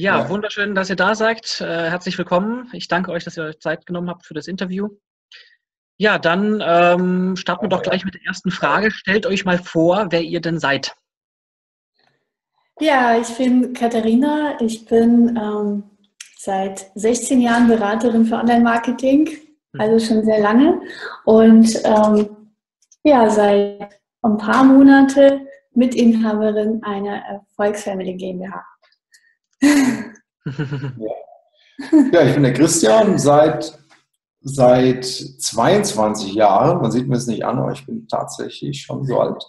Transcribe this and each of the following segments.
Ja, ja, wunderschön, dass ihr da seid. Äh, herzlich willkommen. Ich danke euch, dass ihr euch Zeit genommen habt für das Interview. Ja, dann ähm, starten wir doch gleich mit der ersten Frage. Stellt euch mal vor, wer ihr denn seid. Ja, ich bin Katharina. Ich bin ähm, seit 16 Jahren Beraterin für Online-Marketing, hm. also schon sehr lange. Und ähm, ja, seit ein paar Monaten Mitinhaberin einer Erfolgsfamily GmbH. Ja, ich bin der Christian seit, seit 22 Jahren. Man sieht mir es nicht an, aber ich bin tatsächlich schon so alt.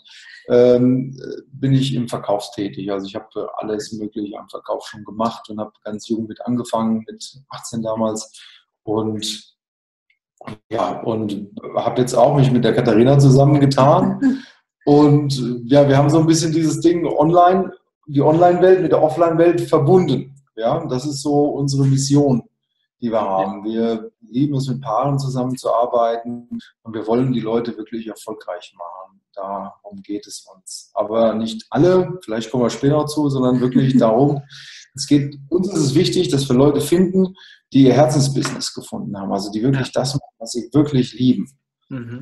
Ähm, bin ich im Verkauf tätig. Also ich habe alles Mögliche am Verkauf schon gemacht und habe ganz jung mit angefangen, mit 18 damals. Und ja, und habe jetzt auch mich mit der Katharina zusammengetan. Und ja, wir haben so ein bisschen dieses Ding online die Online-Welt mit der Offline-Welt verbunden. Ja, das ist so unsere Mission, die wir haben. Wir lieben es, mit Paaren zusammenzuarbeiten und wir wollen die Leute wirklich erfolgreich machen. Darum geht es uns. Aber nicht alle, vielleicht kommen wir später noch zu, sondern wirklich darum, es geht, uns ist es wichtig, dass wir Leute finden, die ihr Herzensbusiness gefunden haben, also die wirklich das machen, was sie wirklich lieben. Mhm.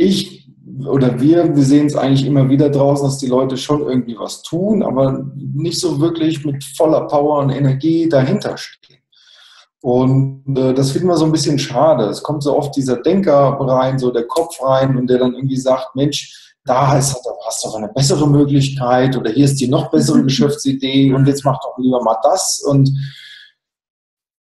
Ich oder wir, wir sehen es eigentlich immer wieder draußen, dass die Leute schon irgendwie was tun, aber nicht so wirklich mit voller Power und Energie dahinter stehen. Und äh, das finden wir so ein bisschen schade. Es kommt so oft dieser Denker rein, so der Kopf rein und der dann irgendwie sagt, Mensch, da hast du doch eine bessere Möglichkeit oder hier ist die noch bessere Geschäftsidee und jetzt mach doch lieber mal das und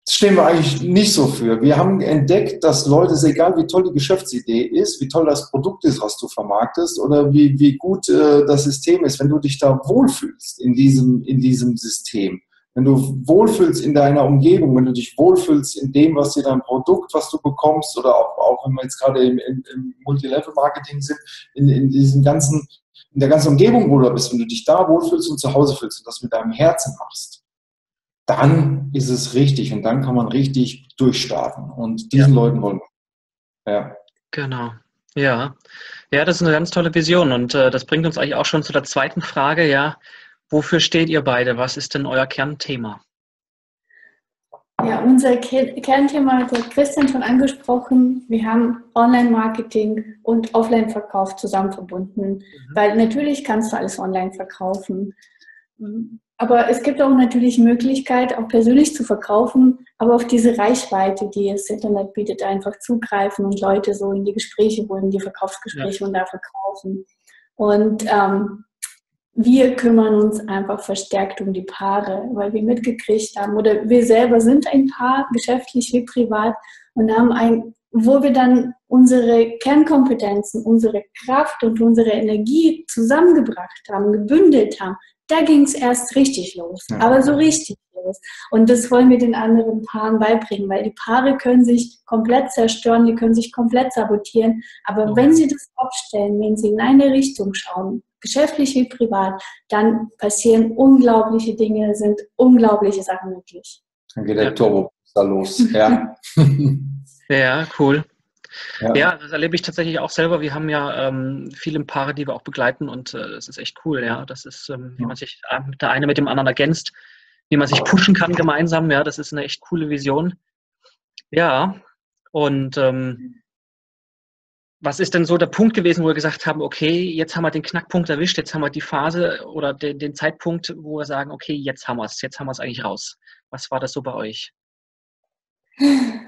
stehen wir eigentlich nicht so für. Wir haben entdeckt, dass Leute, es egal wie toll die Geschäftsidee ist, wie toll das Produkt ist, was du vermarktest oder wie, wie gut äh, das System ist, wenn du dich da wohlfühlst in diesem, in diesem System, wenn du wohlfühlst in deiner Umgebung, wenn du dich wohlfühlst in dem, was dir dein Produkt, was du bekommst oder auch, auch wenn wir jetzt gerade im, im, im Multilevel-Marketing sind, in, in diesem ganzen, in der ganzen Umgebung, wo du bist, wenn du dich da wohlfühlst und zu Hause fühlst und das mit deinem Herzen machst, dann ist es richtig und dann kann man richtig durchstarten. Und diesen ja. Leuten wollen wir. Ja. Genau. Ja. Ja, das ist eine ganz tolle Vision und äh, das bringt uns eigentlich auch schon zu der zweiten Frage, ja. Wofür steht ihr beide? Was ist denn euer Kernthema? Ja, unser Kernthema hat Christian schon angesprochen. Wir haben Online-Marketing und Offline-Verkauf zusammen verbunden, mhm. weil natürlich kannst du alles online verkaufen. Aber es gibt auch natürlich Möglichkeit, auch persönlich zu verkaufen, aber auf diese Reichweite, die das Internet bietet, einfach zugreifen und Leute so in die Gespräche holen, die Verkaufsgespräche ja. und da verkaufen. Und ähm, wir kümmern uns einfach verstärkt um die Paare, weil wir mitgekriegt haben, oder wir selber sind ein Paar, geschäftlich wie privat, und haben ein, wo wir dann unsere Kernkompetenzen, unsere Kraft und unsere Energie zusammengebracht haben, gebündelt haben, da ging es erst richtig los, ja. aber so richtig los. Und das wollen wir den anderen Paaren beibringen, weil die Paare können sich komplett zerstören, die können sich komplett sabotieren. Aber ja. wenn sie das aufstellen, wenn sie in eine Richtung schauen, geschäftlich wie privat, dann passieren unglaubliche Dinge, sind unglaubliche Sachen möglich. Dann geht der Turbo da los. Ja. ja, cool. Ja. ja. das erlebe ich tatsächlich auch selber. Wir haben ja ähm, viele Paare, die wir auch begleiten und äh, das ist echt cool, ja. Das ist, ähm, wie man sich äh, der eine mit dem anderen ergänzt, wie man sich pushen kann gemeinsam, ja, das ist eine echt coole Vision. Ja, und ähm, was ist denn so der Punkt gewesen, wo wir gesagt haben, okay, jetzt haben wir den Knackpunkt erwischt, jetzt haben wir die Phase oder den, den Zeitpunkt, wo wir sagen, okay, jetzt haben wir es, jetzt haben wir es eigentlich raus. Was war das so bei euch?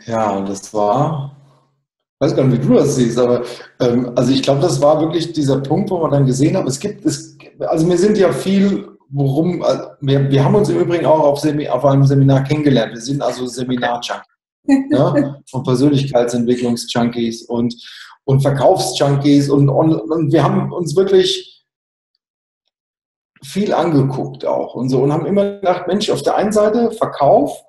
Ja, das war weiß gar nicht, wie du das siehst, aber ähm, also ich glaube, das war wirklich dieser Punkt, wo wir dann gesehen haben, es gibt, es, also wir sind ja viel, worum, also wir, wir haben uns im Übrigen auch auf, Semi, auf einem Seminar kennengelernt. Wir sind also Seminar-Junkies ja? und Persönlichkeitsentwicklungs-Junkies und, und Verkaufs-Junkies und, und, und wir haben uns wirklich viel angeguckt auch und so und haben immer gedacht, Mensch, auf der einen Seite Verkauf,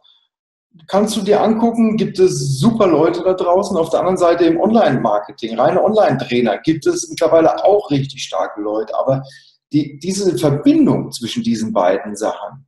kannst du dir angucken, gibt es super Leute da draußen. Auf der anderen Seite im Online-Marketing, reine Online-Trainer, gibt es mittlerweile auch richtig starke Leute. Aber die, diese Verbindung zwischen diesen beiden Sachen,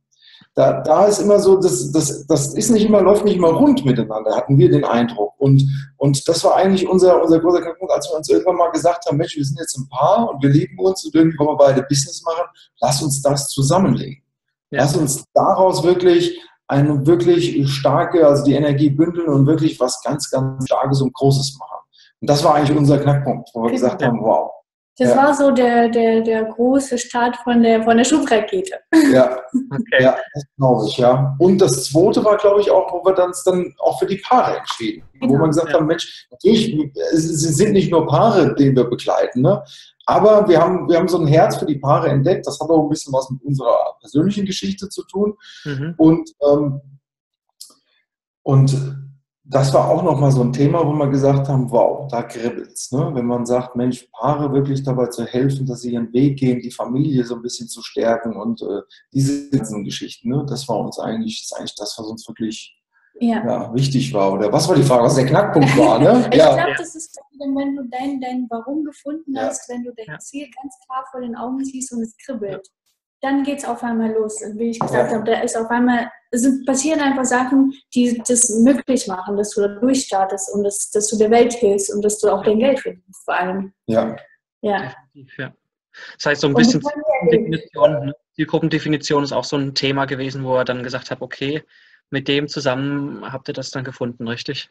da, da ist immer so, das, das, das ist nicht immer, läuft nicht immer rund miteinander, hatten wir den Eindruck. Und, und das war eigentlich unser, unser großer Knackpunkt, als wir uns irgendwann mal gesagt haben, Mensch, wir sind jetzt ein Paar und wir lieben uns und irgendwie wollen wir beide Business machen, lass uns das zusammenlegen. Ja. Lass uns daraus wirklich eine wirklich starke, also die Energie bündeln und wirklich was ganz, ganz Starkes und Großes machen. Und das war eigentlich unser Knackpunkt, wo wir gesagt haben, wow. Das ja. war so der, der, der große Start von der, von der Schubrakete. Ja, okay. ja das glaube ich, ja. Und das zweite war, glaube ich, auch, wo wir dann, dann auch für die Paare entschieden. Genau. Wo man gesagt ja. haben, Mensch, natürlich, es sind nicht nur Paare, die wir begleiten, ne? Aber wir haben, wir haben so ein Herz für die Paare entdeckt. Das hat auch ein bisschen was mit unserer persönlichen Geschichte zu tun. Mhm. Und, ähm, und das war auch nochmal so ein Thema, wo wir gesagt haben, wow, da kribbelt's. Ne? Wenn man sagt, Mensch, Paare wirklich dabei zu helfen, dass sie ihren Weg gehen, die Familie so ein bisschen zu stärken und äh, diese ganzen Geschichten, ne? das war uns eigentlich, das ist eigentlich das, was uns wirklich ja. ja. wichtig war. Oder was war die Frage, was der Knackpunkt war? Ne? ich ja. glaube, das ist, wenn du dein, dein Warum gefunden hast, wenn du dein Ziel ganz klar vor den Augen siehst und es kribbelt, dann geht es auf einmal los. Und wie ich gesagt habe, da ist auf einmal, es passieren einfach Sachen, die das möglich machen, dass du da durchstartest und dass, dass du der Welt hilfst und dass du auch dein Geld verdienst, vor allem. Ja. Ja. ja. Das heißt, so ein bisschen Zielgruppendefinition, ne? Zielgruppendefinition ist auch so ein Thema gewesen, wo er dann gesagt hat, okay, mit dem zusammen habt ihr das dann gefunden, richtig?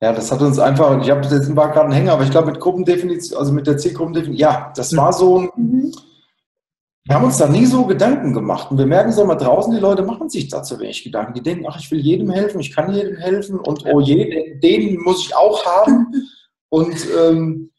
Ja, das hat uns einfach, ich habe jetzt war gerade ein Hänger, aber ich glaube mit Gruppendefinition, also mit der Zielgruppendefinition, ja, das war so ein, mhm. Wir haben uns da nie so Gedanken gemacht. Und wir merken es auch mal draußen, die Leute machen sich da zu wenig Gedanken. Die denken, ach, ich will jedem helfen, ich kann jedem helfen und oh je, den muss ich auch haben. Und ähm,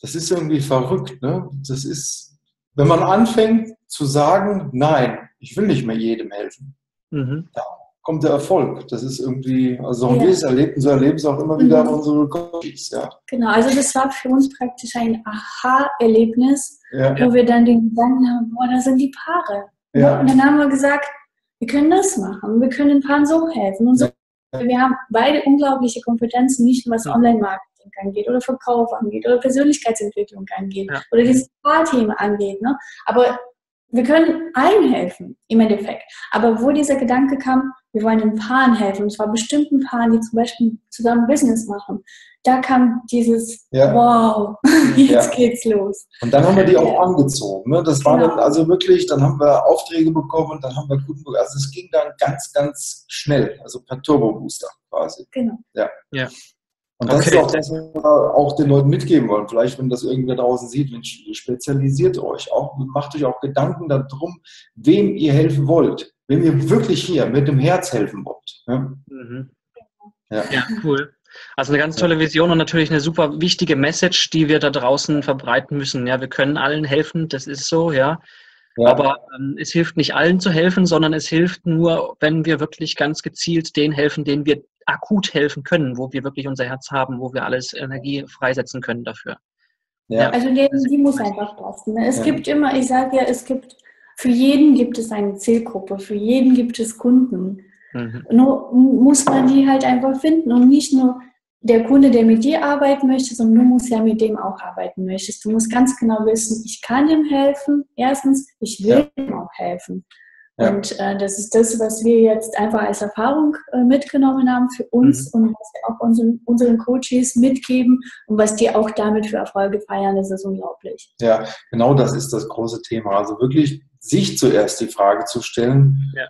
das ist irgendwie verrückt. Ne? Das ist, wenn man anfängt zu sagen, nein, ich will nicht mehr jedem helfen, mhm. da kommt der Erfolg. Das ist irgendwie, also haben ja. wir es erlebt und so erleben es auch immer wieder mhm. unsere Coaches. Ja. Genau, also das war für uns praktisch ein Aha-Erlebnis, ja. wo wir dann den Gedanken haben, boah, da sind die Paare. Ja. Und dann haben wir gesagt, wir können das machen, wir können den Paaren so helfen und so. Wir haben beide unglaubliche Kompetenzen, nicht nur was Online-Marketing angeht oder Verkauf angeht oder Persönlichkeitsentwicklung angeht oder dieses Paarthema angeht. Ne? Aber wir können allen helfen, im Endeffekt. Aber wo dieser Gedanke kam, wir wollen den Paaren helfen, und zwar bestimmten Paaren, die zum Beispiel zusammen Business machen, da kam dieses ja. Wow, jetzt ja. geht's los. Und dann haben wir die auch angezogen. Ne? Das war genau. dann also wirklich, dann haben wir Aufträge bekommen und dann haben wir Kunden bekommen. Also es ging dann ganz, ganz schnell, also per Turbo-Booster quasi. Genau. Ja. ja. Und das okay. ist auch das, was wir auch den Leuten mitgeben wollen. Vielleicht, wenn das irgendwer draußen sieht, spezialisiert euch auch, macht euch auch Gedanken darum, wem ihr helfen wollt, wem ihr wirklich hier mit dem Herz helfen wollt. Ja, mhm. ja. ja cool. Also eine ganz tolle Vision und natürlich eine super wichtige Message, die wir da draußen verbreiten müssen. Ja, wir können allen helfen, das ist so, ja. ja. Aber ähm, es hilft nicht allen zu helfen, sondern es hilft nur, wenn wir wirklich ganz gezielt den helfen, den wir akut helfen können, wo wir wirklich unser Herz haben, wo wir alles Energie freisetzen können dafür. Ja. Also die, die muss einfach passen. Ne? Es ja. gibt immer, ich sage ja, es gibt, für jeden gibt es eine Zielgruppe, für jeden gibt es Kunden. Mhm. Nur muss man die halt einfach finden und nicht nur der Kunde, der mit dir arbeiten möchte, sondern du musst ja mit dem auch arbeiten möchtest. Du musst ganz genau wissen, ich kann ihm helfen. Erstens, ich will ja. ihm auch helfen. Ja. Und äh, das ist das, was wir jetzt einfach als Erfahrung äh, mitgenommen haben für uns mhm. und was wir auch unseren, unseren Coaches mitgeben und was die auch damit für Erfolge feiern, das ist unglaublich. Ja, genau das ist das große Thema. Also wirklich sich zuerst die Frage zu stellen, ja.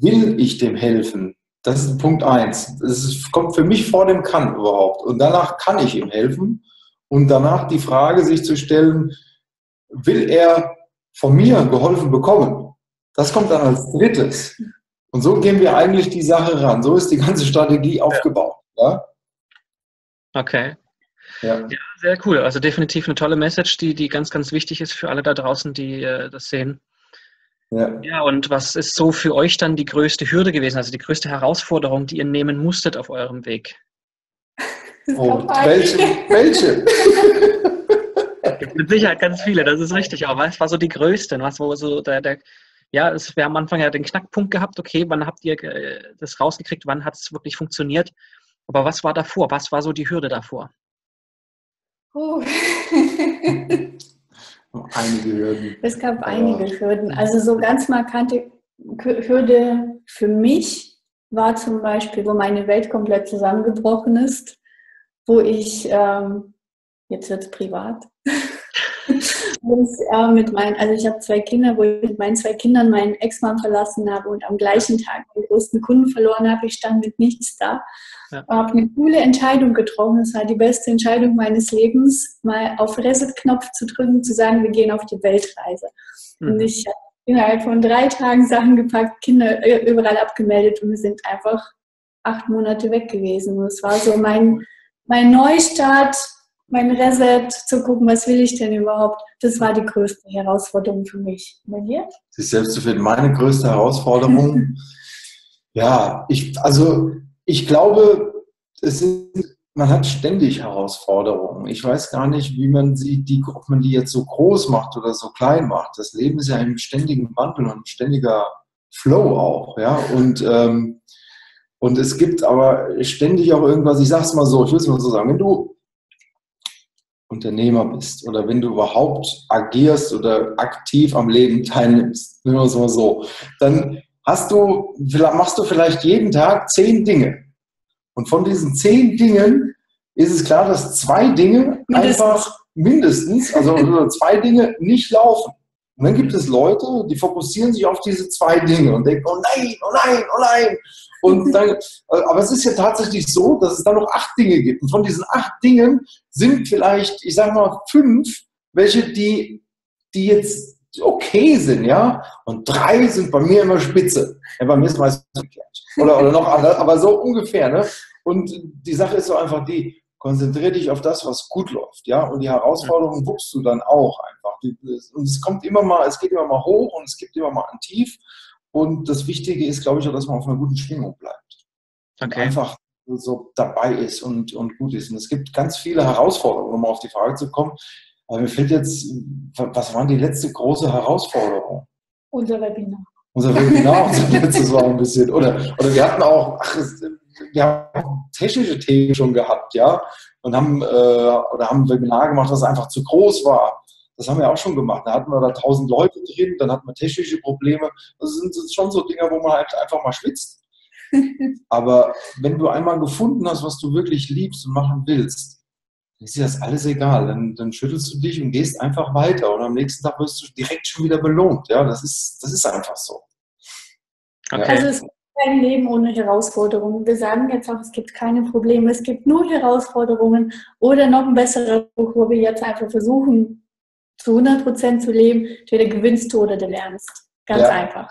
will ich dem helfen? Das ist Punkt eins. Es kommt für mich vor dem Kann überhaupt. Und danach kann ich ihm helfen. Und danach die Frage sich zu stellen, will er von mir geholfen bekommen? Das kommt dann als drittes. Und so gehen wir eigentlich die Sache ran. So ist die ganze Strategie aufgebaut. Ja? Okay. Ja. ja. sehr cool. Also definitiv eine tolle Message, die, die ganz, ganz wichtig ist für alle da draußen, die äh, das sehen. Ja. ja, und was ist so für euch dann die größte Hürde gewesen, also die größte Herausforderung, die ihr nehmen musstet auf eurem Weg? Oh, welche? welche? Mit Sicherheit ganz viele, das ist richtig. Aber was war so die größte? Was war so der, der ja, es, wir am Anfang ja den Knackpunkt gehabt, okay, wann habt ihr äh, das rausgekriegt, wann hat es wirklich funktioniert? Aber was war davor? Was war so die Hürde davor? Uh. einige Hürden. Es gab einige Hürden. Also so ganz markante Hürde für mich war zum Beispiel, wo meine Welt komplett zusammengebrochen ist, wo ich, ähm, jetzt wird es privat, äh, mit meinen, also ich habe zwei Kinder, wo ich mit meinen zwei Kindern meinen Ex-Mann verlassen habe und am gleichen Tag den größten Kunden verloren habe. Ich stand mit nichts da. Ja. habe eine coole Entscheidung getroffen. Es war die beste Entscheidung meines Lebens, mal auf Reset-Knopf zu drücken, zu sagen, wir gehen auf die Weltreise. Mhm. Und ich habe innerhalb von drei Tagen Sachen gepackt, Kinder äh, überall abgemeldet und wir sind einfach acht Monate weg gewesen. Und es war so mein, mein Neustart mein Reset, zu gucken, was will ich denn überhaupt, das war die größte Herausforderung für mich. Bei dir? Sich selbst zu finden, meine größte Herausforderung. ja, ich, also ich glaube, es sind, man hat ständig Herausforderungen. Ich weiß gar nicht, wie man sie, die, ob man die jetzt so groß macht oder so klein macht. Das Leben ist ja im ständigen Wandel und ein ständiger Flow auch, ja. Und ähm, und es gibt aber ständig auch irgendwas, ich sag's mal so, ich will es mal so sagen, wenn du Unternehmer bist oder wenn du überhaupt agierst oder aktiv am Leben teilnimmst, nehmen wir es mal so, dann hast du, machst du vielleicht jeden Tag zehn Dinge. Und von diesen zehn Dingen ist es klar, dass zwei Dinge mindestens. einfach mindestens, also zwei Dinge nicht laufen. Und dann gibt es Leute, die fokussieren sich auf diese zwei Dinge und denken, oh nein, oh nein, oh nein. Und dann, äh, aber es ist ja tatsächlich so, dass es da noch acht Dinge gibt. Und von diesen acht Dingen sind vielleicht, ich sage mal, fünf, welche, die, die jetzt okay sind, ja. Und drei sind bei mir immer spitze. Ja, bei mir ist meistens. Oder, oder noch anders, aber so ungefähr, ne? Und die Sache ist so einfach die, konzentriere dich auf das, was gut läuft, ja. Und die Herausforderungen wuchst du dann auch einfach. Und es kommt immer mal, es geht immer mal hoch und es gibt immer mal ein Tief. Und das Wichtige ist, glaube ich, auch, dass man auf einer guten Schwingung bleibt. Okay. Einfach so dabei ist und, und gut ist. Und es gibt ganz viele Herausforderungen, um auf die Frage zu kommen. Aber mir fällt jetzt, was waren die letzte große Herausforderung? Unser Webinar. Unser Webinar, unser letztes war ein bisschen. Oder, oder wir hatten auch, ach, wir haben technische Themen schon gehabt, ja, und haben, äh, oder haben ein Webinar gemacht, was einfach zu groß war. Das haben wir auch schon gemacht. Da hatten wir da tausend Leute drin, dann hatten wir technische Probleme. Das sind schon so Dinge, wo man halt einfach mal schwitzt. Aber wenn du einmal gefunden hast, was du wirklich liebst und machen willst, dann ist dir das alles egal. Dann, dann, schüttelst du dich und gehst einfach weiter. Und am nächsten Tag wirst du direkt schon wieder belohnt. Ja, das ist, das ist einfach so. Okay. Also es gibt kein Leben ohne Herausforderungen. Wir sagen jetzt auch, es gibt keine Probleme. Es gibt nur Herausforderungen oder noch ein besserer Buch, wo wir jetzt einfach versuchen, zu 100 Prozent zu leben. Entweder gewinnst du oder du lernst. Ganz ja. einfach.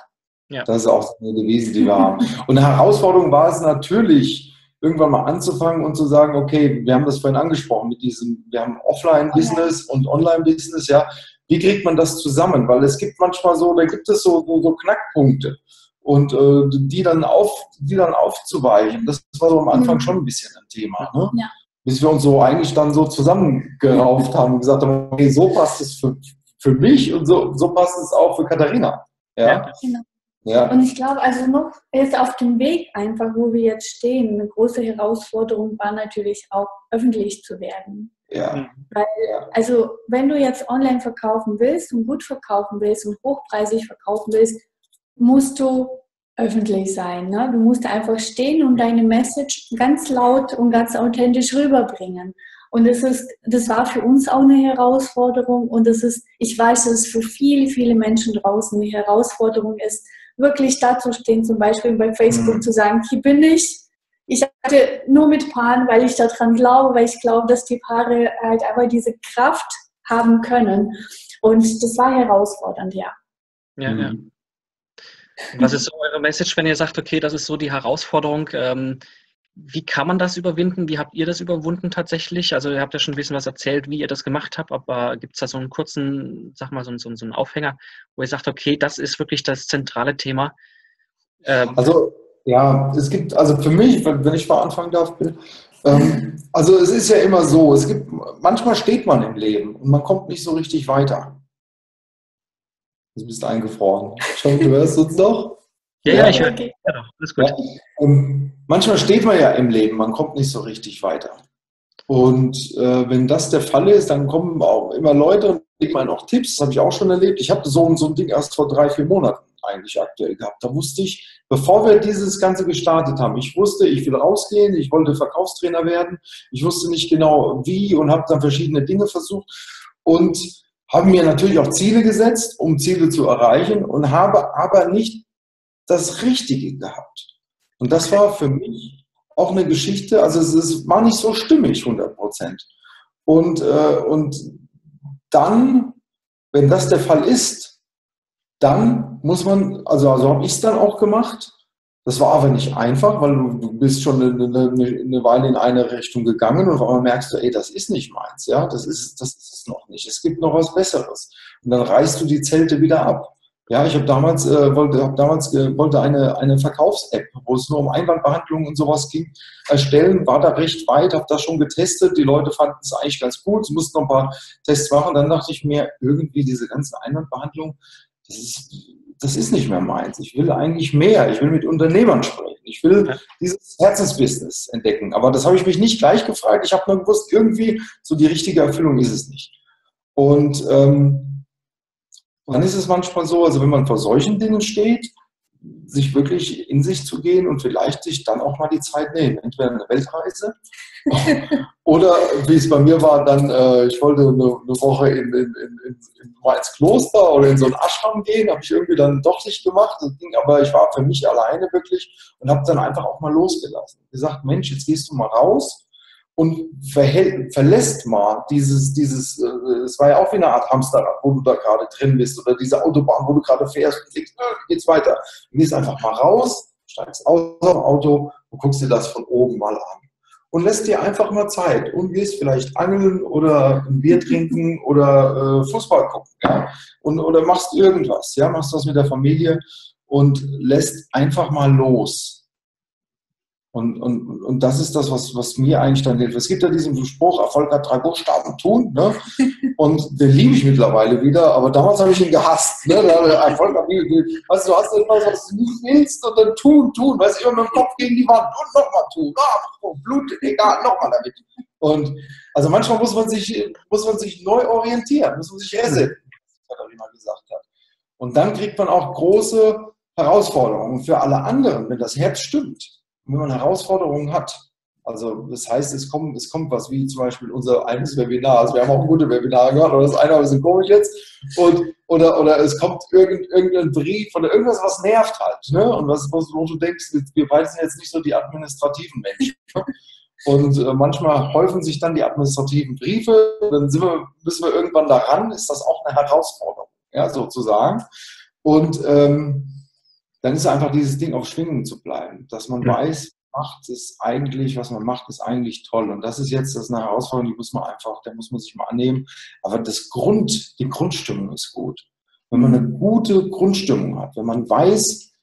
Ja. Das ist auch eine Devise, die wir haben. Und eine Herausforderung war es natürlich, irgendwann mal anzufangen und zu sagen, okay, wir haben das vorhin angesprochen mit diesem, wir haben Offline-Business und Online-Business, ja. Wie kriegt man das zusammen? Weil es gibt manchmal so, da gibt es so, so, so Knackpunkte und äh, die, dann auf, die dann aufzuweichen. Das war so am Anfang mhm. schon ein bisschen ein Thema. Ne? Ja bis wir uns so eigentlich dann so zusammengerauft haben und gesagt haben, okay, so passt es für, für mich und so, so passt es auch für Katharina. Ja, ja genau. Ja. Und ich glaube, also noch ist auf dem Weg einfach, wo wir jetzt stehen, eine große Herausforderung war natürlich auch öffentlich zu werden. Ja. Weil, also wenn du jetzt online verkaufen willst und gut verkaufen willst und hochpreisig verkaufen willst, musst du öffentlich sein. Ne? Du musst einfach stehen und deine Message ganz laut und ganz authentisch rüberbringen. Und das ist, das war für uns auch eine Herausforderung und das ist, ich weiß, dass es für viele, viele Menschen draußen eine Herausforderung ist, wirklich dazustehen, zum Beispiel bei Facebook mhm. zu sagen, hier bin ich. Ich hatte nur mit Paaren, weil ich daran glaube, weil ich glaube, dass die Paare halt einfach diese Kraft haben können. Und das war herausfordernd, ja. Ja, ja. Was ist so eure Message, wenn ihr sagt, okay, das ist so die Herausforderung? Ähm, wie kann man das überwinden? Wie habt ihr das überwunden tatsächlich? Also ihr habt ja schon ein bisschen was erzählt, wie ihr das gemacht habt, aber gibt es da so einen kurzen, sag mal, so, so, so einen Aufhänger, wo ihr sagt, okay, das ist wirklich das zentrale Thema? Ähm, also ja, es gibt, also für mich, wenn ich mal anfangen darf, ähm, also es ist ja immer so, es gibt, manchmal steht man im Leben und man kommt nicht so richtig weiter. Du bist eingefroren. Schau, du hörst uns doch? Ja, ja, ich höre. Okay. Ja, doch, alles gut. Ja. Ähm, manchmal steht man ja im Leben, man kommt nicht so richtig weiter. Und äh, wenn das der Fall ist, dann kommen auch immer Leute und geben einem auch Tipps. Das habe ich auch schon erlebt. Ich habe so, so ein Ding erst vor drei, vier Monaten eigentlich aktuell gehabt. Da wusste ich, bevor wir dieses Ganze gestartet haben, ich wusste, ich will rausgehen, ich wollte Verkaufstrainer werden. Ich wusste nicht genau wie und habe dann verschiedene Dinge versucht. Und habe mir natürlich auch Ziele gesetzt, um Ziele zu erreichen und habe aber nicht das Richtige gehabt. Und das war für mich auch eine Geschichte, also es, es war nicht so stimmig 100 Prozent. Und, äh, und dann, wenn das der Fall ist, dann muss man, also, also habe ich es dann auch gemacht. Das war aber nicht einfach, weil du, du bist schon eine, eine, eine, Weile in eine Richtung gegangen und auf einmal merkst du, ey, das ist nicht meins, ja, das ist, das ist es noch nicht. Es gibt noch was Besseres. Und dann reißt du die Zelte wieder ab. Ja, ich habe damals, äh, wollte, hab damals äh, wollte eine, eine Verkaufs-App, wo es nur um Einwandbehandlung und sowas ging, erstellen, war da recht weit, habe das schon getestet, die Leute fanden es eigentlich ganz gut, sie mussten noch ein paar Tests machen, dann dachte ich mir, irgendwie diese ganze Einwandbehandlung, das ist, das ist nicht mehr meins. Ich will eigentlich mehr, ich will mit Unternehmern sprechen, ich will dieses Herzensbusiness entdecken, aber das habe ich mich nicht gleich gefragt, ich habe nur gewusst, irgendwie so die richtige Erfüllung ist es nicht. Und ähm, und dann ist es manchmal so, also wenn man vor solchen Dingen steht, sich wirklich in sich zu gehen und vielleicht sich dann auch mal die Zeit nehmen. Entweder eine Weltreise oder wie es bei mir war, dann, äh, ich wollte eine, eine Woche in, in, in, in, mal ins Kloster oder in so ein Ashram gehen, habe ich irgendwie dann doch nicht gemacht. Das ging, aber ich war für mich alleine wirklich und habe dann einfach auch mal losgelassen. Gesagt, Mensch, jetzt gehst du mal raus und verlässt mal dieses, dieses, äh, es war ja auch wie eine Art Hamsterrad, wo du da gerade drin bist oder diese Autobahn, wo du gerade fährst und denkst, äh, geht's weiter. Du gehst einfach mal raus, steigst aus dem Auto und guckst dir das von oben mal an. Und lässt dir einfach mal Zeit und gehst vielleicht angeln oder ein Bier trinken oder äh, Fußball gucken, ja. Und, oder machst irgendwas, ja, machst was mit der Familie und lässt einfach mal los und, und, und das ist das, was, was mir eigentlich dann hilft. Es gibt ja diesen Spruch, Erfolg hat drei Buchstaben, tun. Ne? Und den liebe ich mittlerweile wieder, aber damals habe ich ihn gehasst. Ne? Erfolg hat nie, weißt du, du hast immer so, was du willst und dann tun, tun. Weißt du, immer mit dem Kopf gegen die Wand und nochmal tun. Ah, Blut, egal, nochmal damit. Und also manchmal muss man sich, muss man sich neu orientieren, muss man sich resetten, wie Katharina gesagt hat. Und dann kriegt man auch große Herausforderungen. Und für alle anderen, wenn das Herz stimmt, wenn man Herausforderungen hat, also das heißt, es kommt, es kommt was, wie zum Beispiel unser eines Webinar. Also wir haben auch gute Webinare gehabt, aber das eine war ein bisschen komisch jetzt. Und, oder, oder es kommt irgend, irgendein Brief oder irgendwas, was nervt halt. Ne? Und was, wo du denkst, wir beide sind jetzt nicht so die administrativen Menschen. Und äh, manchmal häufen sich dann die administrativen Briefe. Dann wir, müssen wir irgendwann daran, ist das auch eine Herausforderung, ja, sozusagen. Und ähm, dann ist einfach dieses Ding auf Schwingen zu bleiben, dass man ja. weiß, macht es eigentlich, was man macht, ist eigentlich toll. Und das ist jetzt das ist eine Herausforderung, die muss man einfach, da muss man sich mal annehmen. Aber das Grund, die Grundstimmung ist gut. Wenn man eine gute Grundstimmung hat, wenn man weiß,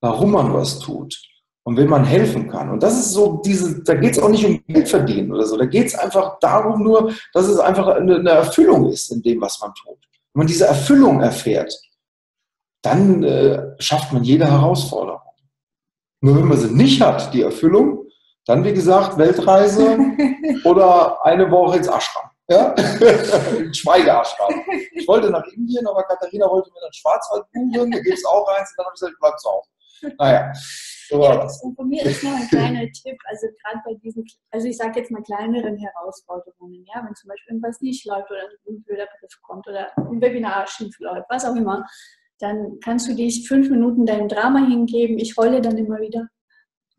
warum man was tut und wenn man helfen kann. Und das ist so diese, da geht es auch nicht um Geld verdienen oder so. Da geht es einfach darum nur, dass es einfach eine, eine Erfüllung ist in dem, was man tut. Wenn man diese Erfüllung erfährt, dann äh, schafft man jede Herausforderung. Nur wenn man sie nicht hat, die Erfüllung, dann wie gesagt Weltreise oder eine Woche ins Ashram. Ja? Schweigeashram. Ich wollte nach Indien, aber Katharina wollte mir dann Schwarzwald buchen, da gibt es auch eins und dann habe ich gesagt, ich bleib zu Hause. Naja, so war das. Und von mir ist noch ein kleiner Tipp, also gerade bei diesen, also ich sage jetzt mal kleineren Herausforderungen, ja, wenn zum Beispiel irgendwas nicht läuft oder ein blöder Brief kommt oder ein Webinar schief läuft, was auch immer, dann kannst du dich fünf Minuten deinem Drama hingeben. Ich heule dann immer wieder.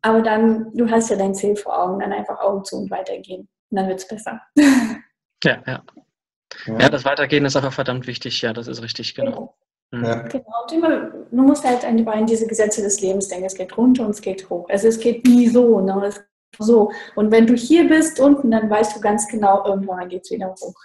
Aber dann, du hast ja dein Ziel vor Augen, dann einfach Augen zu und weitergehen. Und dann wird es besser. Ja, ja. Ja, das Weitergehen ist einfach verdammt wichtig. Ja, das ist richtig, genau. genau. Ja. Genau. Und immer, du musst halt an diese Gesetze des Lebens denken. Es geht runter und es geht hoch. Also es geht nie so. Ne? Es so. Und wenn du hier bist unten, dann weißt du ganz genau, irgendwann geht es wieder hoch.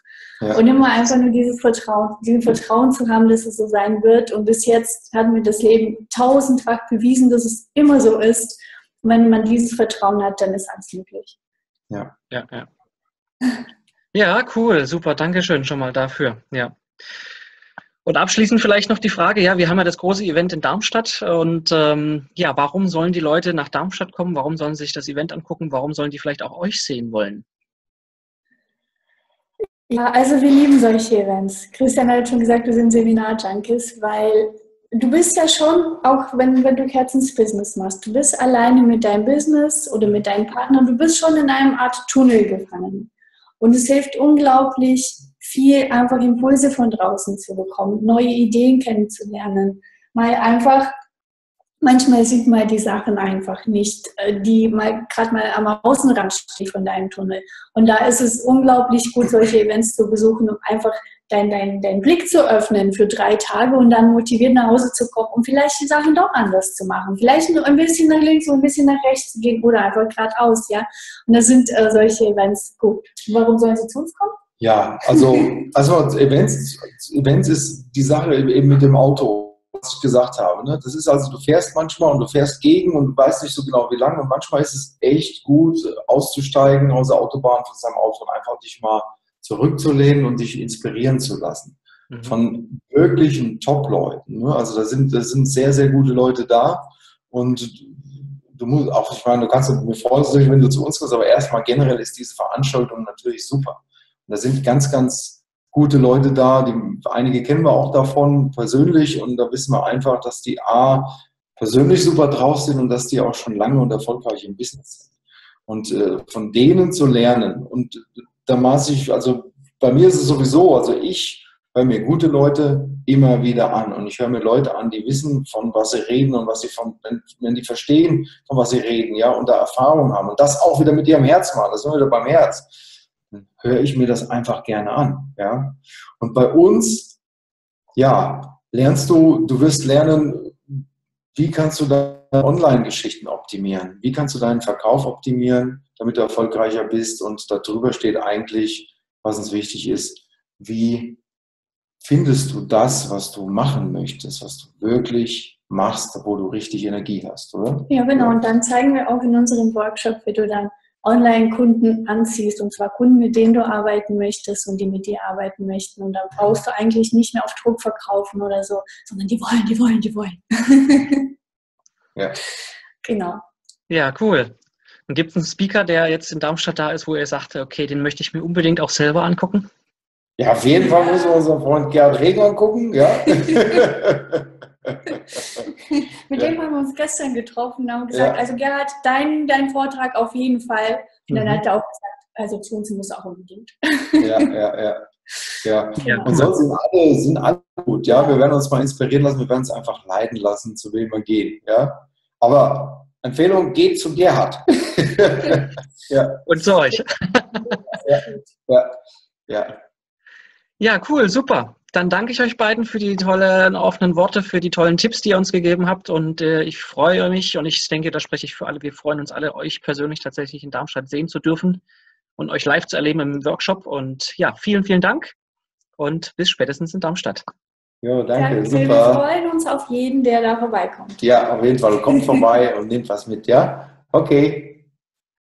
Ja. Und immer einfach nur dieses Vertrauen, diesen Vertrauen zu haben, dass es so sein wird. Und bis jetzt hat mir das Leben tausendfach bewiesen, dass es immer so ist. Und wenn man dieses Vertrauen hat, dann ist alles möglich. Ja, ja, ja. Ja, cool, super, Dankeschön schon mal dafür. Ja. Und abschließend vielleicht noch die Frage, ja, wir haben ja das große Event in Darmstadt und ähm, ja, warum sollen die Leute nach Darmstadt kommen? Warum sollen sie sich das Event angucken? Warum sollen die vielleicht auch euch sehen wollen? Ja, also wir lieben solche Events. Christian hat schon gesagt, wir sind Seminar-Junkies, weil du bist ja schon, auch wenn, wenn du Herzensbusiness machst, du bist alleine mit deinem Business oder mit deinem Partner, du bist schon in einem Art Tunnel gefangen. Und es hilft unglaublich, viel einfach Impulse von draußen zu bekommen, neue Ideen kennenzulernen, mal einfach manchmal sieht man die Sachen einfach nicht, äh, die mal gerade mal am Außenrand stehen von deinem Tunnel. Und da ist es unglaublich gut, solche Events zu besuchen, um einfach deinen dein, dein Blick zu öffnen für drei Tage und dann motiviert nach Hause zu kommen und vielleicht die Sachen doch anders zu machen. Vielleicht nur ein bisschen nach links und ein bisschen nach rechts zu gehen oder einfach geradeaus, ja. Und da sind äh, solche Events gut. Warum sollen sie zu uns kommen? Ja, also, also Events, Events ist die Sache eben mit dem Auto was ich gesagt habe. Ne? Das ist also, du fährst manchmal und du fährst gegen und du weißt nicht so genau wie lange. Und manchmal ist es echt gut, auszusteigen aus der Autobahn von seinem Auto und einfach dich mal zurückzulehnen und dich inspirieren zu lassen. Mhm. Von wirklichen Top-Leuten. Ne? Also da sind, da sind sehr, sehr gute Leute da. Und du musst auch, ich meine, du kannst mir freuen, wenn du zu uns kommst, aber erstmal generell ist diese Veranstaltung natürlich super. Da sind ganz, ganz gute Leute da, die, einige kennen wir auch davon persönlich und da wissen wir einfach, dass die A persönlich super drauf sind und dass die auch schon lange und erfolgreich im Business sind. Und äh, von denen zu lernen und da maße ich, also bei mir ist es sowieso, also ich höre mir gute Leute immer wieder an und ich höre mir Leute an, die wissen, von was sie reden und was sie von, wenn, wenn die verstehen, von was sie reden, ja, und da Erfahrung haben und das auch wieder mit ihrem Herz machen, das sind wir wieder beim Herz höre ich mir das einfach gerne an. Ja? Und bei uns, ja, lernst du, du wirst lernen, wie kannst du deine Online-Geschichten optimieren? Wie kannst du deinen Verkauf optimieren, damit du erfolgreicher bist? Und darüber steht eigentlich, was uns wichtig ist, wie findest du das, was du machen möchtest, was du wirklich machst, wo du richtig Energie hast, oder? Ja, genau. Und dann zeigen wir auch in unserem Workshop, wie du dann Online-Kunden anziehst, und zwar Kunden, mit denen du arbeiten möchtest und die mit dir arbeiten möchten. Und dann brauchst du eigentlich nicht mehr auf Druck verkaufen oder so, sondern die wollen, die wollen, die wollen. ja. Genau. Ja, cool. Und gibt es einen Speaker, der jetzt in Darmstadt da ist, wo er sagte, okay, den möchte ich mir unbedingt auch selber angucken? Ja, auf jeden Fall müssen wir unseren Freund Gerd Reger angucken, ja. Mit ja. dem haben wir uns gestern getroffen und haben gesagt, ja. also Gerhard, dein, dein Vortrag auf jeden Fall. Und dann mhm. hat er auch gesagt, also zu uns muss auch unbedingt. Ja, ja, ja. Ja. ja. Und sonst sind alle, sind alle gut, ja. Wir werden uns mal inspirieren lassen, wir werden es einfach leiden lassen, zu wem wir gehen. Ja. Aber Empfehlung, geht zu Gerhard. ja. Und zu euch. ja. ja. ja. Ja, cool, super. Dann danke ich euch beiden für die tollen offenen Worte, für die tollen Tipps, die ihr uns gegeben habt. Und äh, ich freue mich und ich denke, da spreche ich für alle. Wir freuen uns alle, euch persönlich tatsächlich in Darmstadt sehen zu dürfen und euch live zu erleben im Workshop. Und ja, vielen, vielen Dank und bis spätestens in Darmstadt. Ja, danke, danke super. Wir freuen uns auf jeden, der da vorbeikommt. Ja, auf jeden Fall. Kommt vorbei und nehmt was mit, ja? Okay.